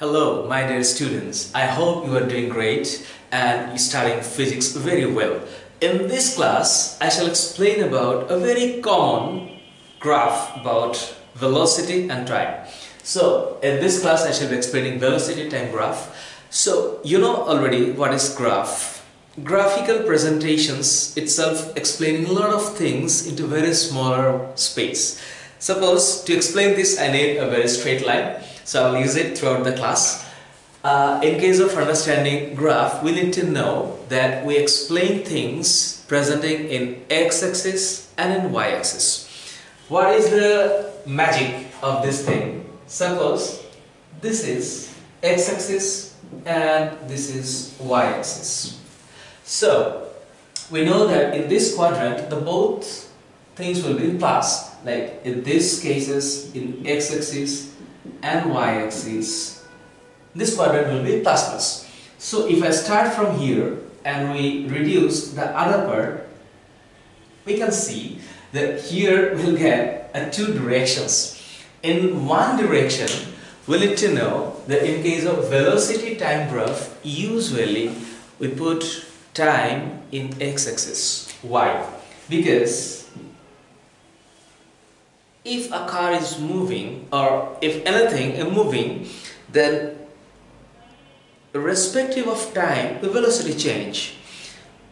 Hello, my dear students. I hope you are doing great and studying physics very well. In this class, I shall explain about a very common graph about velocity and time. So, in this class, I shall be explaining velocity time graph. So, you know already what is graph. Graphical presentations itself explaining a lot of things into very smaller space. Suppose to explain this I need a very straight line so I'll use it throughout the class. Uh, in case of understanding graph, we need to know that we explain things presenting in x-axis and in y-axis. What is the magic of this thing? Suppose this is x-axis and this is y-axis. So, we know that in this quadrant, the both things will be plus. Like in this cases, in x-axis and y-axis this quadrant will be plus plus. So if I start from here and we reduce the other part we can see that here we'll get a two directions. In one direction we need to know that in case of velocity time graph usually we put time in x-axis why? Because if a car is moving or if anything is moving then irrespective of time the velocity change.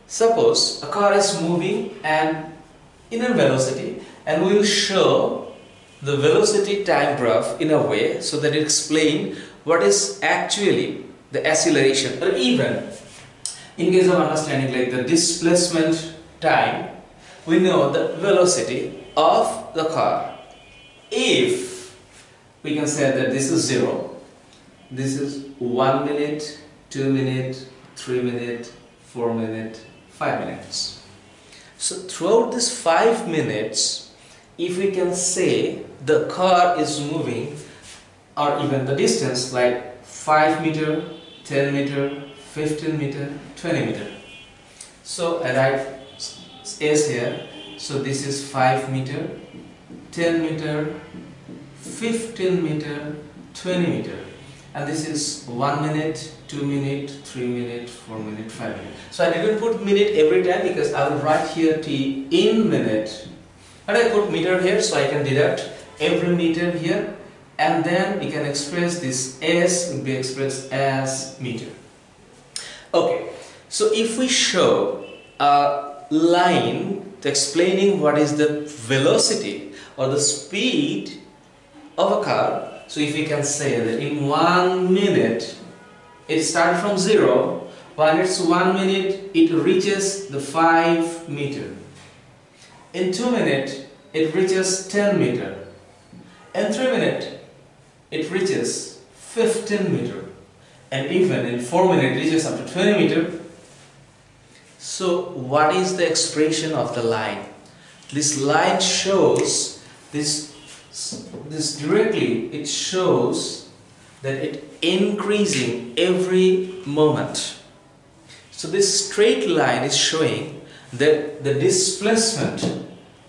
Suppose a car is moving and in a velocity and we will show the velocity time graph in a way so that it explain what is actually the acceleration or even in case of understanding like the displacement time we know the velocity of the car if we can say that this is 0 this is 1 minute 2 minute 3 minute 4 minute 5 minutes. So throughout this 5 minutes if we can say the car is moving or even the distance like 5 meter 10 meter 15 meter 20 meter. So I write S here. So this is 5 meter 10 meter, 15 meter, 20 meter. And this is 1 minute, 2 minute, 3 minute, 4 minute, 5 minute. So I didn't put minute every time because I will write here T in minute. But I put meter here so I can deduct every meter here and then we can express this S will be expressed as meter. Okay, so if we show a line explaining what is the velocity or the speed of a car. So if we can say that in one minute it starts from zero, when it's one minute it reaches the 5 meter. In 2 minutes it reaches 10 meter. In 3 minutes it reaches 15 meter. And even in 4 minutes it reaches up to 20 meter. So what is the expression of the line? This line shows this this directly it shows that it increasing every moment. So this straight line is showing that the displacement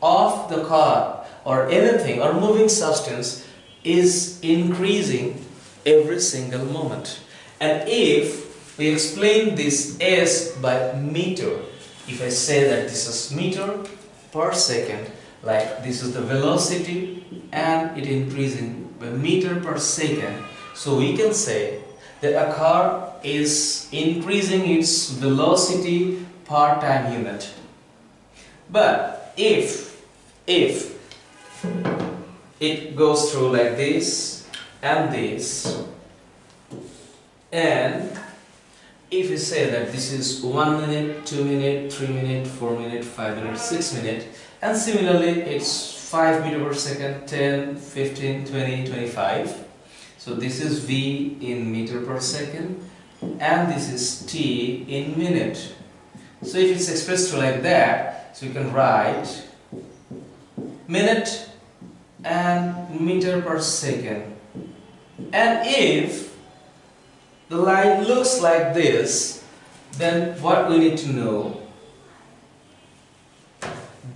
of the car or anything or moving substance is increasing every single moment. And if we explain this s by meter if I say that this is meter per second like this is the velocity and it increasing by meter per second. So we can say that a car is increasing its velocity per time unit. But if if it goes through like this and this and if we say that this is 1 minute, 2 minute, 3 minute, 4 minute, 5 minute, 6 minute and similarly it's 5 meter per second 10 15 20 25 so this is v in meter per second and this is t in minute. So if it's expressed like that so you can write minute and meter per second. And if the line looks like this then what we need to know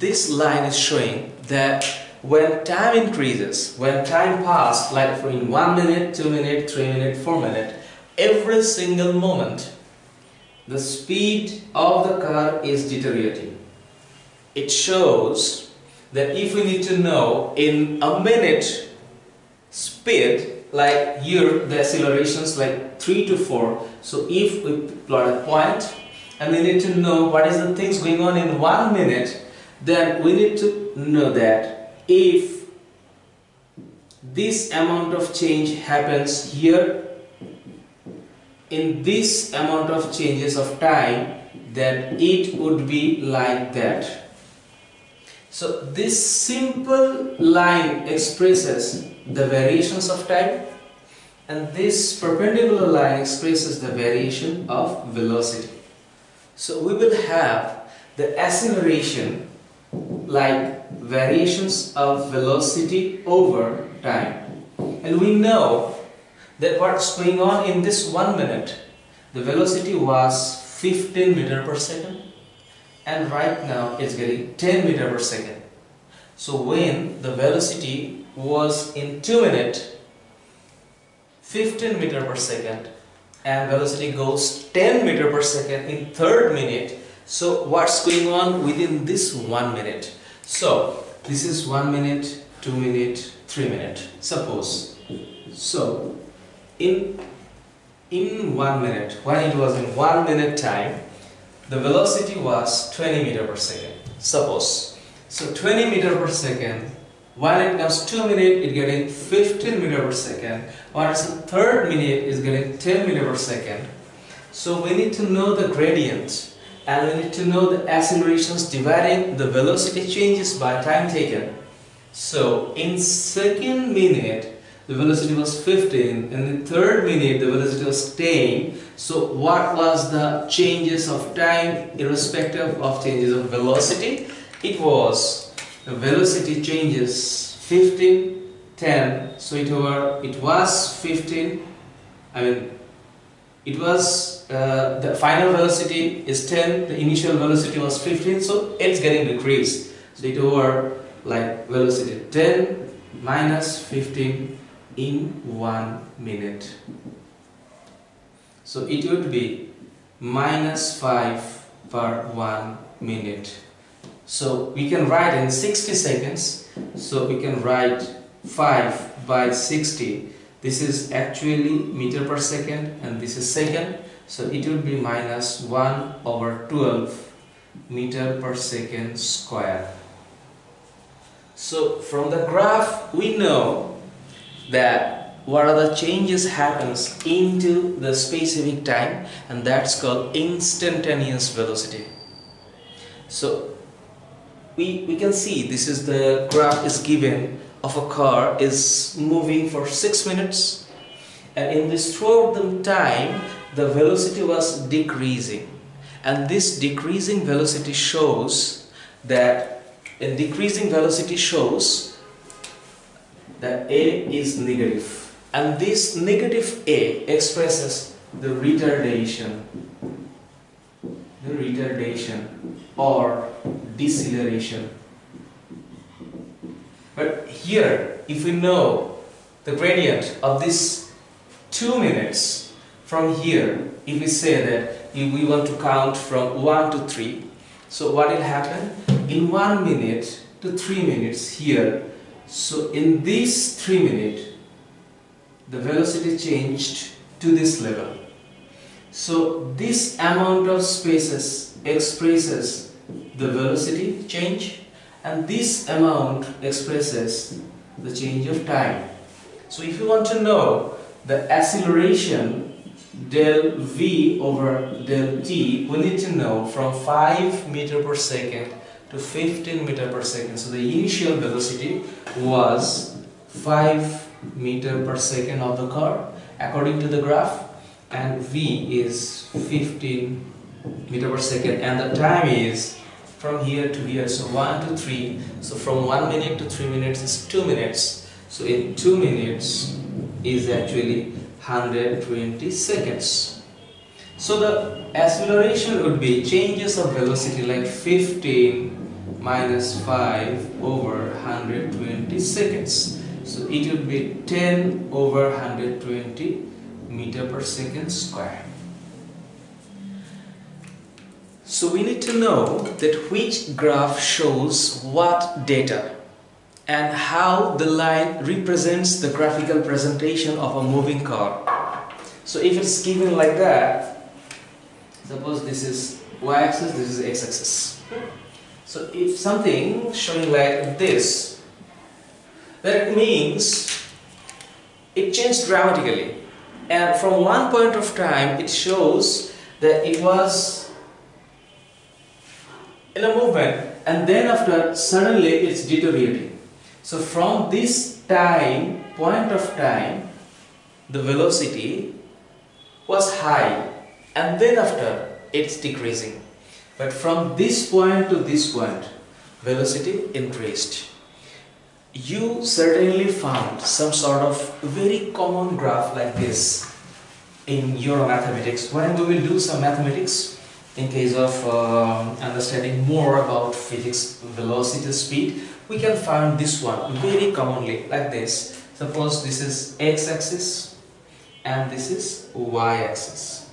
this line is showing that when time increases, when time passed, like in 1 minute, 2 minute, 3 minute, 4 minute, every single moment, the speed of the car is deteriorating. It shows that if we need to know in a minute speed, like here the accelerations like 3 to 4, so if we plot a point and we need to know what is the things going on in 1 minute, then we need to know that if this amount of change happens here in this amount of changes of time then it would be like that. So this simple line expresses the variations of time and this perpendicular line expresses the variation of velocity. So we will have the acceleration like variations of velocity over time. And we know that what's going on in this one minute, the velocity was 15 meter per second and right now it's getting 10 meter per second. So when the velocity was in 2 minutes 15 meter per second and velocity goes 10 meter per second in third minute so what's going on within this one minute so this is one minute, two minute, three minute. Suppose. So in in one minute, when it was in one minute time, the velocity was 20 meter per second. Suppose. So 20 meter per second. When it comes two minute, it getting 15 meter per second. When it's the third minute, is getting 10 meter per second. So we need to know the gradient and we need to know the accelerations dividing the velocity changes by time taken. So in second minute the velocity was 15 and in third minute the velocity was 10 so what was the changes of time irrespective of changes of velocity? It was the velocity changes 15 10 so it were it was 15 I mean it was uh, the final velocity is 10 the initial velocity was 15 so it's getting decreased. So it over like velocity 10 minus 15 in 1 minute. So it would be minus 5 per 1 minute. So we can write in 60 seconds so we can write 5 by 60 this is actually meter per second and this is second. So it will be minus 1 over 12 meter per second square. So from the graph we know that what are the changes happens into the specific time and that's called instantaneous velocity. So we, we can see this is the graph is given of a car is moving for 6 minutes and in this throughout the time the velocity was decreasing. And this decreasing velocity shows that a decreasing velocity shows that A is negative. And this negative A expresses the retardation the retardation or deceleration but here, if we know the gradient of this 2 minutes from here, if we say that if we want to count from 1 to 3, so what will happen? In 1 minute to 3 minutes here, so in this 3 minute, the velocity changed to this level. So this amount of spaces expresses the velocity change and this amount expresses the change of time. So if you want to know the acceleration del v over del t, we need to know from 5 meter per second to 15 meter per second. So the initial velocity was 5 meter per second of the car according to the graph and v is 15 meter per second and the time is from here to here so 1 to 3 so from 1 minute to 3 minutes is 2 minutes so in 2 minutes is actually 120 seconds so the acceleration would be changes of velocity like 15 minus 5 over 120 seconds. So it would be 10 over 120 meter per second square. So we need to know that which graph shows what data and how the line represents the graphical presentation of a moving car. So if it's given like that, suppose this is y-axis, this is x-axis. So if something showing like this, that means it changed dramatically. And from one point of time, it shows that it was in a movement and then after suddenly it's deteriorating. So from this time, point of time, the velocity was high and then after it's decreasing. But from this point to this point, velocity increased. You certainly found some sort of very common graph like this in your mathematics. When we will do some mathematics, in case of uh, understanding more about physics velocity speed, we can find this one very commonly like this. Suppose this is x-axis and this is y-axis.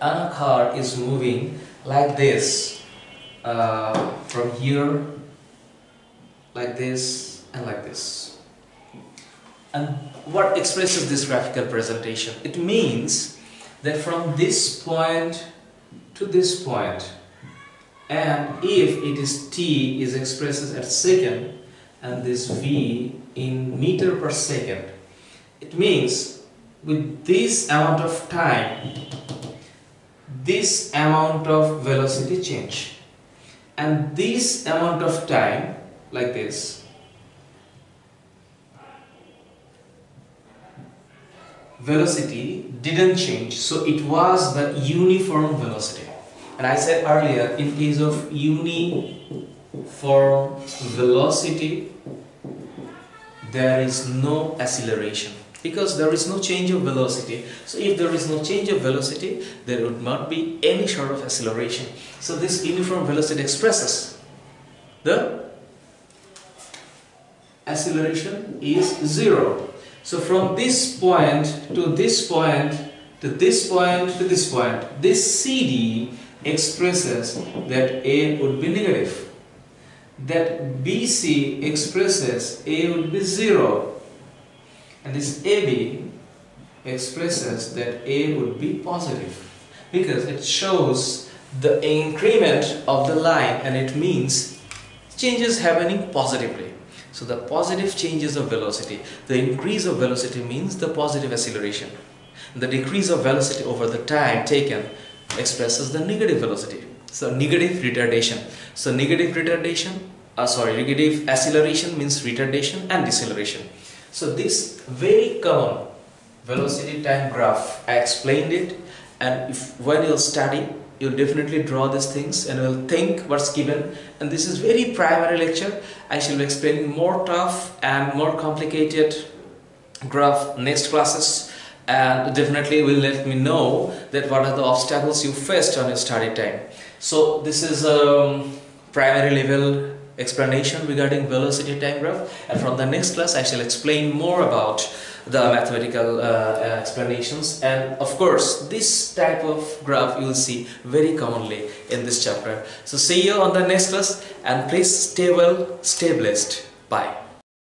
And a car is moving like this uh, from here like this and like this and what expresses this graphical presentation it means that from this point to this point. And if it is t is expressed at second and this v in meter per second it means with this amount of time this amount of velocity change. And this amount of time like this velocity didn't change so it was the uniform velocity and I said earlier in case of uniform velocity there is no acceleration because there is no change of velocity. So if there is no change of velocity, there would not be any sort of acceleration. So this uniform velocity expresses the acceleration is zero. So from this point to this point to this point to this point, this CD expresses that A would be negative. That BC expresses A would be zero and this AB expresses that A would be positive because it shows the increment of the line and it means changes happening positively. So the positive changes of velocity, the increase of velocity means the positive acceleration. The decrease of velocity over the time taken expresses the negative velocity. So negative retardation. So negative retardation, uh, sorry, negative acceleration means retardation and deceleration. So this very common velocity time graph, I explained it and if when you'll study, you'll definitely draw these things and you'll think what's given and this is very primary lecture. I shall be explaining more tough and more complicated graph next classes and definitely will let me know that what are the obstacles you faced on your study time. So this is a um, primary level explanation regarding velocity time graph and from the next class I shall explain more about the mathematical uh, uh, explanations and of course this type of graph you will see very commonly in this chapter. So see you on the next class and please stay well, stay blessed. Bye.